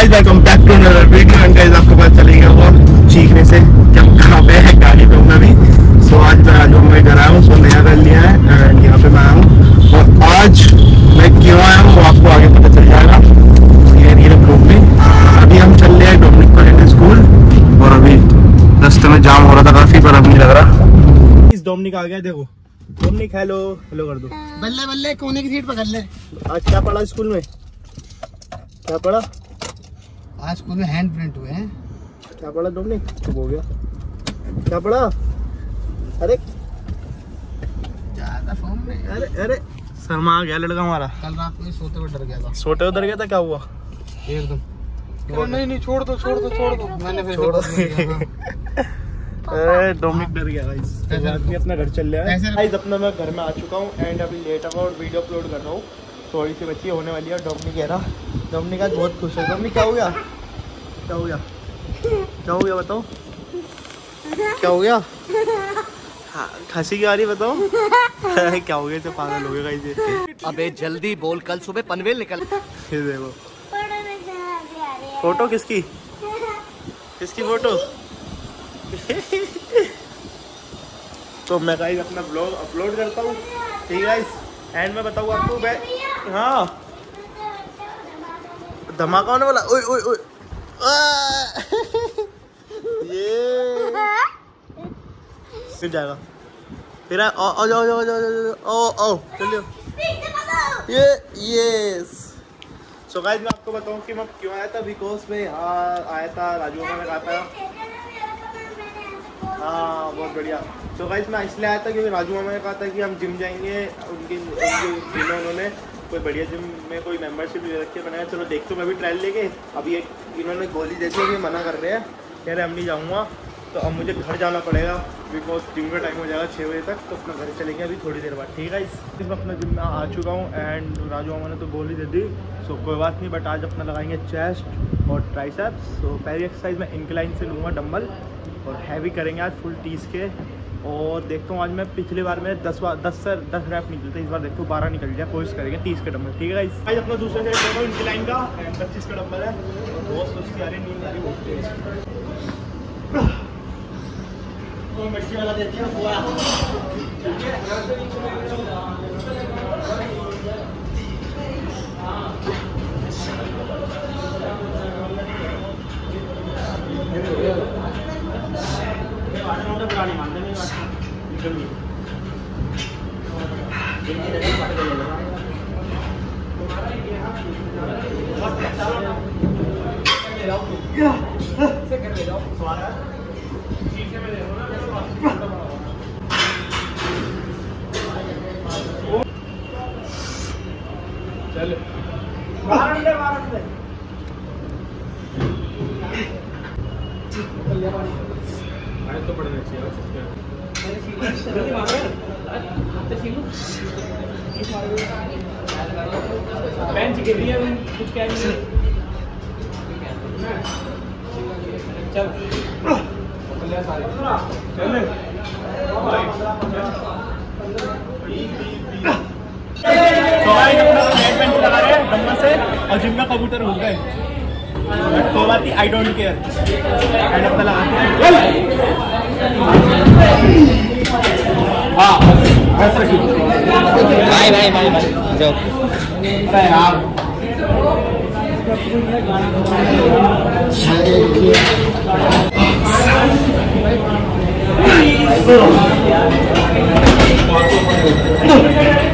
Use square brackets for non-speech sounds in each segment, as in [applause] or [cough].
Guys welcome back to another video and guys आपको पता चलेगा वो चीखने से कि हम कहाँ पे है गाड़ी पे हूँ मैं भी। सो आज मैं आज मैं घर आया हूँ सो नया कर लिया है एंड यहाँ पे मैं आया हूँ। और आज मैं क्यों आया हूँ वो आपको आगे पता चल जाएगा। धीरे धीरे ब्लॉग में अभी हम चल रहे हैं डोमिनिक कॉलेज स्कूल और अभी रास्ते में जाम हो रहा था काफ़ी पर अब नहीं लग रहा। इस डोमिनिक आ गया देखो। डोमिनिक हेलो हेलो कर दो। बल्ले बल्ले कोने की सीट पकड़ ले। आज क्या पढ़ा स्कूल में? क्या पढ़ा? आज स्कूल में हैंड प्रिंट हुए हैं। क्या पढ़ा डोमिनिक चुप हो गया। क्या पढ़ा अरे। ज़्यादा फॉर्म में अरे अरे। शर्मा आ गया लड़का हमारा। कल रात को ही सोते हुए डर गया था। सोटे उधर गया था क्या हुआ? एकदम। नहीं नहीं छोड़ दो छोड़ दो छोड़ दो। मैंने फिर छोड़ दो। डोमिनिक डर गया गाइस अपना घर चल रहा है। गाइस अपना मैं घर में आ चुका हूँ एंड अभी लेट और वीडियो अपलोड कर रहा हूँ। थोड़ी सी बच्ची होने वाली है और डोमिनिक कह रहा डोमिनिक आज बहुत खुश है। डोमिनिक क्या हो गया? क्या हो गया? क्या हो गया बताओ? क्या हो गया? हाँ, हँसी क्या आ रही है बताओ? [laughs] क्या हो गया? तो पागल हो गया अबे जल्दी बोल कल सुबह पनवेल निकल। ये देखो। फ़ोटो किसकी? किसकी फ़ोटो? [laughs] तो मैं गाइस अपना ब्लॉग अपलोड करता हूँ। ठीक है एंड में बताऊँ आपको मैं हाँ। धमाका होने वाला। ओए ओए ओए। [laughs] ये। फिर जाएगा। फिर आ आ- जाओ जाओ जाओ जाओ ओ ओ चलिए। ये यस सो गाइस मैं आपको बताऊँ कि मैं क्यों आया था? बिकॉज़ मैं यहाँ आया था राजू में कहा था। हाँ बहुत बढ़िया। सो गाइस मैं इसलिए आया था क्योंकि राजू मामा ने कहा था कि हम जिम जाएँगे। उनकी उनकी उन्होंने कोई बढ़िया जिम में कोई मेंबरशिप ले रखी है, मैंने चलो देखते हो, मैं भी ट्रायल लेके अभी एक इन्होंने गोली दे दी, अभी मना कर रहे हैं। कह रहे हम नहीं जाऊँगा। तो अब मुझे घर जाना पड़ेगा बिकॉज़ जिम का टाइम हो जाएगा छः बजे तक तो अपना घर चलेंगे अभी थोड़ी देर बाद, ठीक है इस। मैं अपना जिम में आ चुका हूँ एंड राजू मामा ने तो गोली दे दी सो कोई बात नहीं बट आज अपना लगाएँगे चेस्ट और ट्राइसेप्स सो पहली एक्सरसाइज मैं इंक्लाइन से लूँगा डम्बल और हैवी करेंगे आज फुल टीस के और देखता हूँ आज मैं पिछली बार में दस बार दस से दस रैप निकलते इस बार देखो, बारह निकल जाए कोशिश करेंगे तीस का डम्बल ठीक है? आज अपना दूसरा सेट देखो इंक्लाइन का पच्चीस का डम्बल है। बहुत आ रही नींद आ रही बहुत तेज। वाला है पूरा चल बाहर निकल बाहर निकल तो पड़ना चाहिए बेंच गिर रही है कुछ कह नहीं चल। चल। तो भाई अपना लगा रहे हैं से और जिम में कबूतर घुस गए। बट कोई बात नहीं आई डोंट केयर एंड अब तला हाँ बस रखिए भाई भाई भाई भाई जो अरे यार Oh,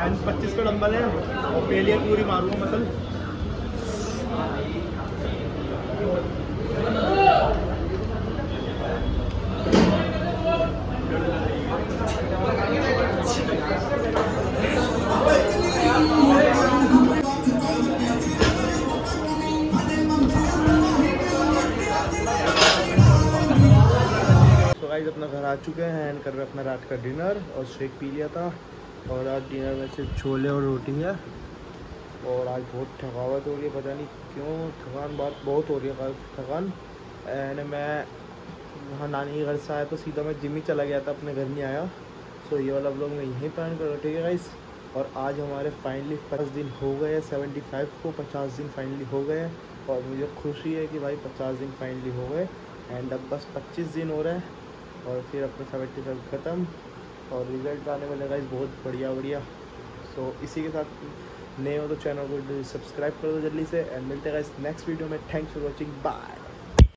एंड पच्चीस का डंबल है। और फेलियर पूरी मारूँगा मसल गाइस अपना घर आ चुके हैं एंड कर रहे अपना रात का डिनर और शेक पी लिया था। और आज डिनर में सिर्फ़ छोले और रोटी है। और आज बहुत थकावट हो रही है, पता नहीं क्यों। थकान बात बहुत हो रही है थकान। एंड मैं वहाँ नानी के घर से आया तो सीधा मैं जिम ही चला गया था, अपने घर नहीं आया। सो ये वाला ब्लॉग मैं यहीं पर कर रहा ठीक है गाइस और आज हमारे फाइनली पचास दिन हो गए सेवेंटी फाइव को पचास दिन फाइनली हो गए और मुझे खुशी है कि भाई पचास दिन फाइनली हो गए। एंड अब बस पच्चीस दिन हो रहे हैं, और फिर अपना सेवेंटी फाइव ख़त्म। और रिज़ल्ट आने वाले गाइस बहुत बढ़िया बढ़िया। सो इसी के साथ, नए हो तो चैनल को सब्सक्राइब कर दो जल्दी से एंड मिलते हैं गाइस नेक्स्ट वीडियो में। Thanks for watching bye